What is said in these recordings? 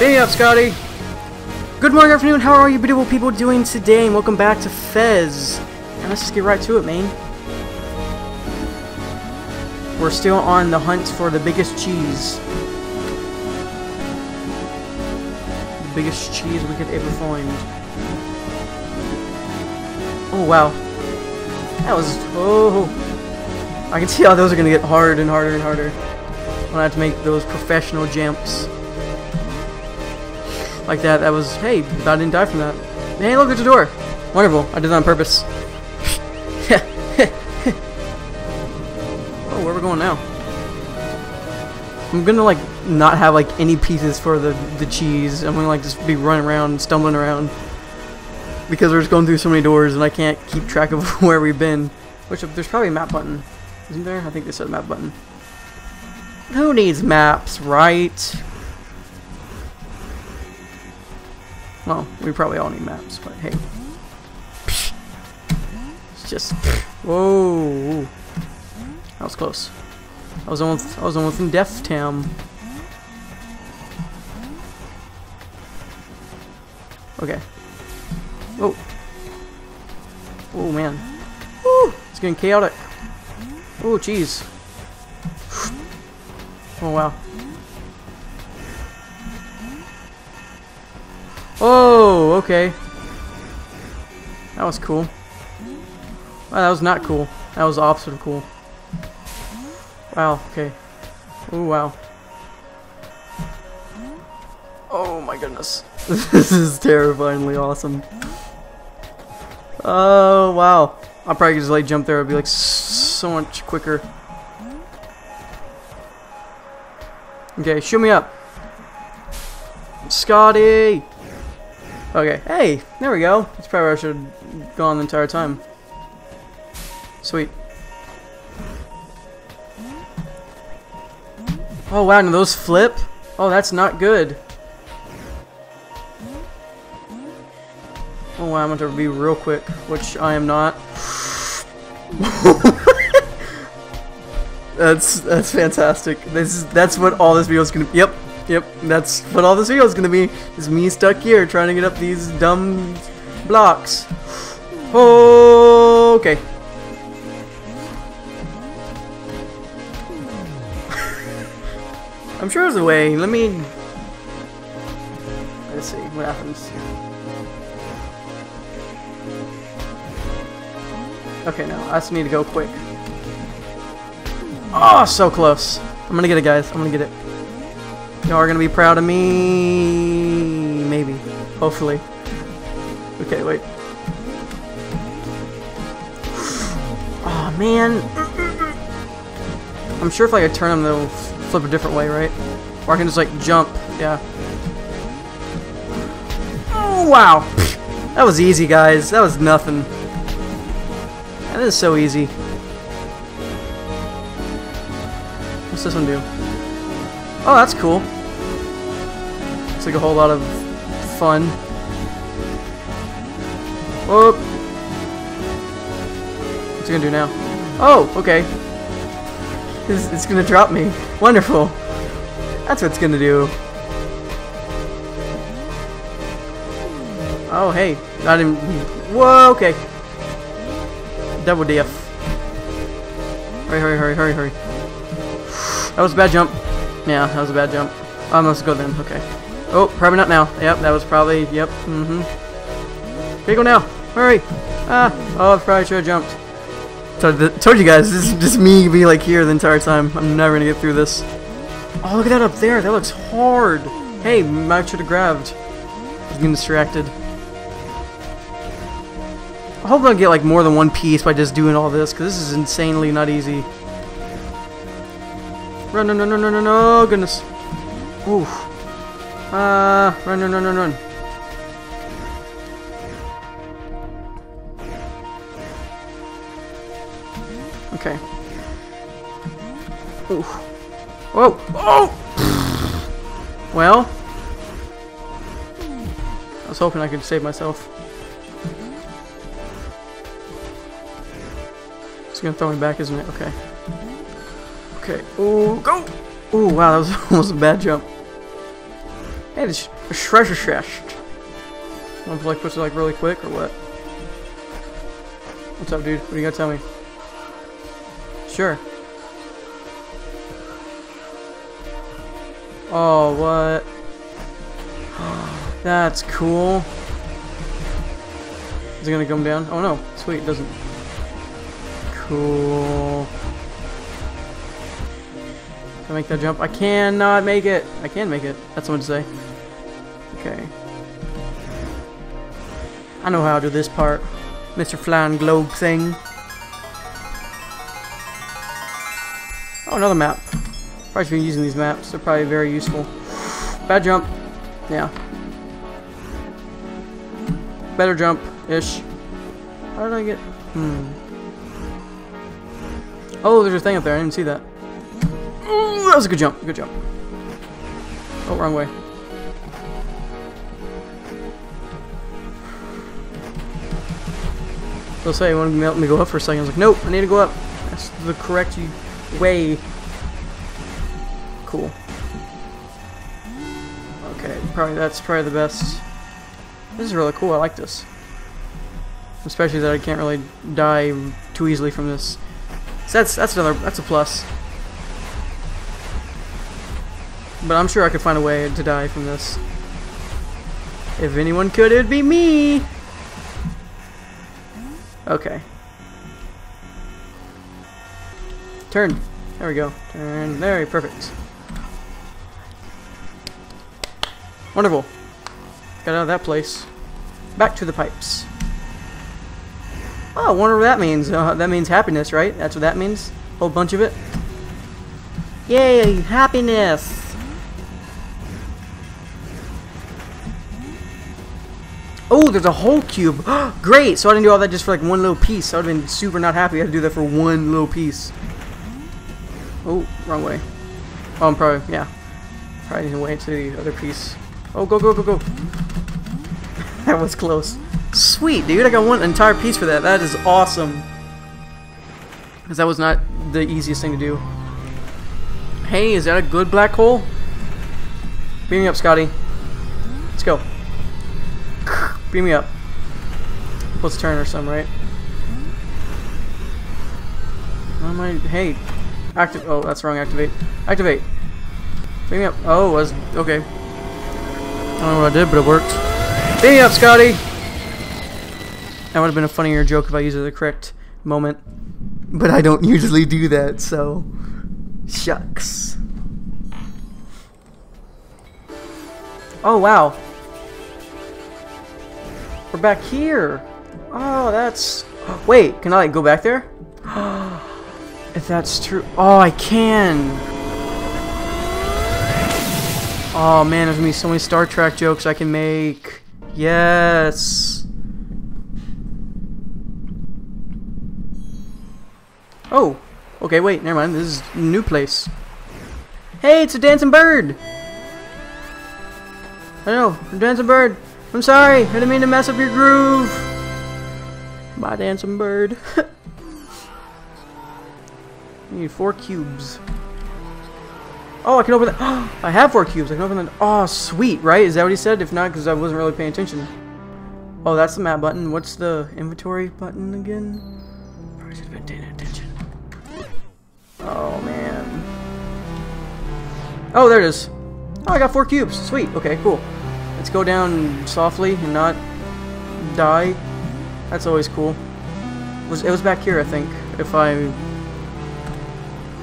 Me up, Scotty! Good morning, afternoon, how are you beautiful people doing today? And welcome back to Fez. And let's just get right to it, man. We're still on the hunt for the biggest cheese. The biggest cheese we could ever find. Oh, wow. That was... Oh... I can see how those are to get harder and harder and harder. When I have to make those professional jumps. Like that, that was... Hey, I didn't die from that. Hey, look, there's a door! Wonderful, I did that on purpose. oh, where are we going now? I'm gonna, like, not have, like, any pieces for the, the cheese. I'm gonna, like, just be running around, stumbling around. Because we're just going through so many doors and I can't keep track of where we've been. Which, there's probably a map button. Isn't there? I think they said map button. Who needs maps, right? Well, we probably all need maps, but hey. It's just... Whoa! That was close. I was almost, I was almost in Death Town. Okay. Oh. Oh man. Woo! It's getting chaotic. Oh, jeez. Oh, wow. Oh, okay. That was cool. Wow, that was not cool. That was opposite of cool. Wow, okay. Oh, wow. Oh my goodness. this is terrifyingly awesome. Oh, wow. I'll probably just like jump there. It'd be like so much quicker. Okay, shoot me up. Scotty! Okay, hey, there we go. That's probably where I should have gone the entire time. Sweet. Oh wow, and those flip? Oh, that's not good. Oh wow, I'm going to be real quick, which I am not. that's that's fantastic. This is that's what all this video is gonna. Be yep, yep. That's what all this video is gonna be. Is me stuck here trying to get up these dumb blocks. Oh, okay. I'm sure there's a way. Let me. Let's see what happens. Okay, now I just need to go quick. Oh, so close. I'm gonna get it, guys. I'm gonna get it. Y'all are gonna be proud of me. Maybe. Hopefully. Okay, wait. Oh, man. I'm sure if I turn them, they'll flip a different way, right? Or I can just, like, jump. Yeah. Oh, wow. That was easy, guys. That was nothing. That is so easy. What's this one do? Oh, that's cool. It's like a whole lot of fun. Whoop. What's it gonna do now? Oh, okay. It's, it's gonna drop me. Wonderful. That's what it's gonna do. Oh, hey. Not even... Whoa, okay. Double DF. Hurry, hurry, hurry, hurry, hurry. That was a bad jump. Yeah, that was a bad jump. Um, let's go then. Okay. Oh, probably not now. Yep, that was probably... Yep. Mm-hmm. Okay, go now. Hurry. Ah. Oh, I probably should have jumped. Told, told you guys, this is just me be like here the entire time. I'm never gonna get through this. Oh, look at that up there. That looks hard. Hey, I should have grabbed. I was getting distracted. I hope I get like more than one piece by just doing all this, because this is insanely not easy. Run, no, no, no, no, no, no, goodness. Oof. Ah, uh, run, run, run, run, run. Okay. Ooh. Whoa! Oh! well, I was hoping I could save myself. It's gonna throw me back, isn't it? Okay. Okay. Ooh, go! Ooh, wow, that was almost a bad jump. Hey, this treasure chest. Want to like push it like really quick or what? What's up, dude? What are you gonna tell me? Sure. Oh, what? That's cool. Is it gonna come down? Oh no, sweet, it doesn't. Cool. I make that jump? I cannot make it! I can make it. That's what to say. Okay. I know how to do this part. Mr. Flying Globe thing. Oh, another map. Probably should be using these maps. They're probably very useful. Bad jump. Yeah. Better jump-ish. How did I get... Hmm. Oh, there's a thing up there. I didn't see that. Ooh, that was a good jump. Good jump. Oh, wrong way. They'll say, you want to help me go up for a second. I was like, nope, I need to go up. That's the correct way. Cool. Okay, probably that's probably the best. This is really cool. I like this. Especially that I can't really die too easily from this. So that's that's another that's a plus. But I'm sure I could find a way to die from this. If anyone could, it'd be me. Okay. Turn. There we go. Turn. There. Perfect. Wonderful. Got out of that place. Back to the pipes. Oh, I wonder what that means. Uh, that means happiness, right? That's what that means? Whole bunch of it? Yay, happiness! Oh, there's a whole cube. Great! So I didn't do all that just for like one little piece. I would have been super not happy. I had to do that for one little piece. Oh, wrong way. Oh, I'm probably, yeah. Probably need to wait to the other piece. Oh, go, go, go, go. that was close. Sweet, dude. I got one entire piece for that. That is awesome. Because that was not the easiest thing to do. Hey, is that a good black hole? Beam me up, Scotty. Let's go. Beam me up. Let's turn or some, right? What am I? Hey, active. Oh, that's wrong. Activate. Activate. Beam me up. Oh, was okay. I don't know what I did, but it worked. Beam me up, Scotty. That would have been a funnier joke if I used it the correct moment, but I don't usually do that, so shucks. Oh wow, we're back here. Oh, that's... Wait, can I go back there? if that's true... Oh, I can! Oh man, there's gonna be so many Star Trek jokes I can make. Yes! Oh! Okay, wait, never mind. This is a new place. Hey, it's a dancing bird! I know, dancing bird. I'm sorry, I didn't mean to mess up your groove. Bye, dancing bird. I need four cubes. Oh, I can open that. I have four cubes. I can open that. Oh, sweet, right? Is that what he said? If not, because I wasn't really paying attention. Oh, that's the map button. What's the inventory button again? Probably should have been paying attention. Oh, man. Oh, there it is. Oh, I got four cubes. Sweet. Okay, cool. Let's go down softly and not die. That's always cool. It was, it was back here, I think, if I...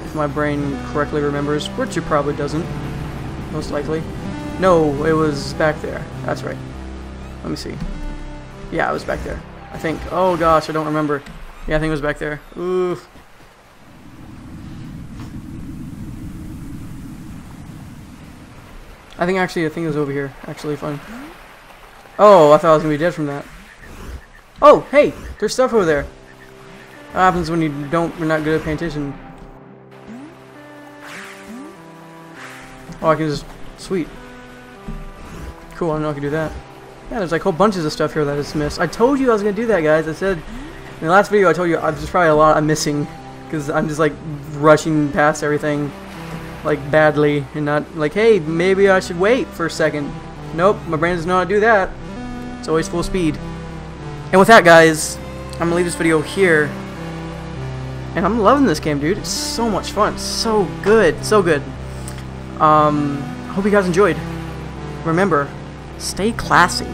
If my brain correctly remembers, which it probably doesn't. Most likely. No, it was back there. That's right. Let me see. Yeah, it was back there. I think. Oh gosh, I don't remember. Yeah, I think it was back there. Oof. I think actually, I think it was over here. Actually, fun. Oh, I thought I was gonna be dead from that. Oh, hey, there's stuff over there. What happens when you don't, you're not good at paying attention? Oh, I can just, sweet. Cool, I know I can do that. Yeah, there's like whole bunches of stuff here that is missed. I told you I was gonna do that, guys. I said in the last video, I told you uh, there's probably a lot I'm missing because I'm just like rushing past everything like badly and not like hey maybe I should wait for a second Nope, my brain does not do that. It's always full speed. And with that, guys, I'm gonna leave this video here. And I'm loving this game, dude. It's so much fun. So good. So good. Um, hope you guys enjoyed. Remember, stay classy.